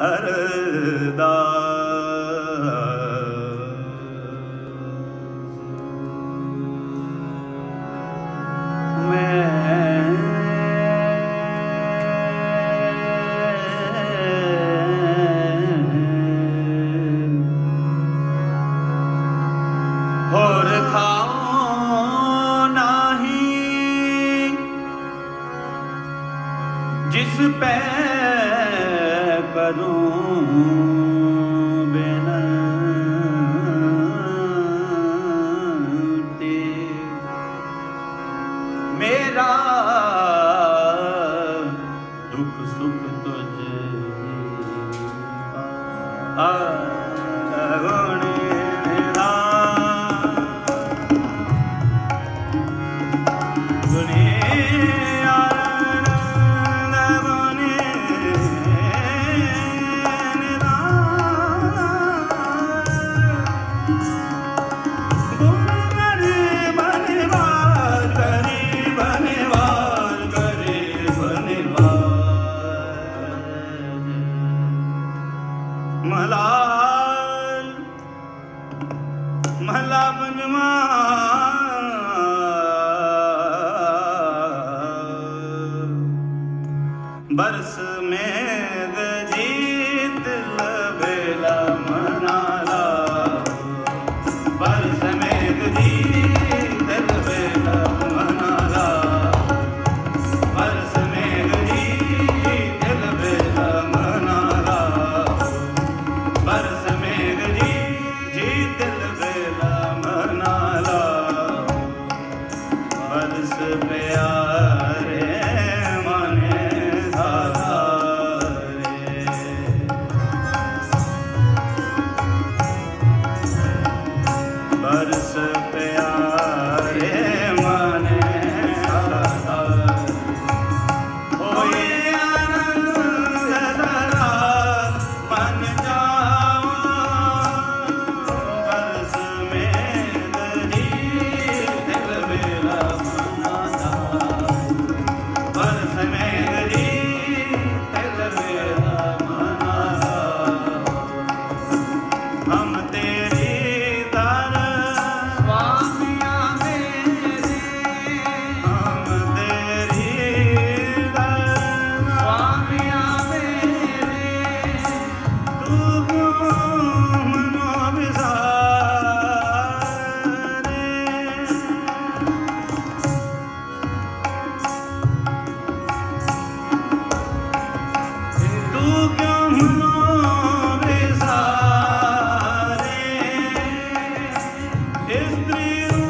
ਅਰਦਾਸ। ਕਰੂੰ ਬਿਨ ਮੇਰਾ ਦੁੱਖ ਸੁਖ ਤੁਝ ਆ ਗਵਣੇ ਬਰਸ ਮੇਂ ਜੀਤ ਲਬੇਲਾ ਮਨਾਲਾ। ਬਰਸ ਮੇਂ ਜੀਤ ਲਬੇਲਾ ਮਨਾਲਾ। ਬਰਸ ਮੇਂ ਜੀਤ ਲਬੇਲਾ ਮਨਾਲਾ। ਬਰਸ ਮੇਂ ਜੀਤ ਲਬੇਲਾ ਮਨਾਲਾ। ਬਰਸ ਪਿਆਰ you.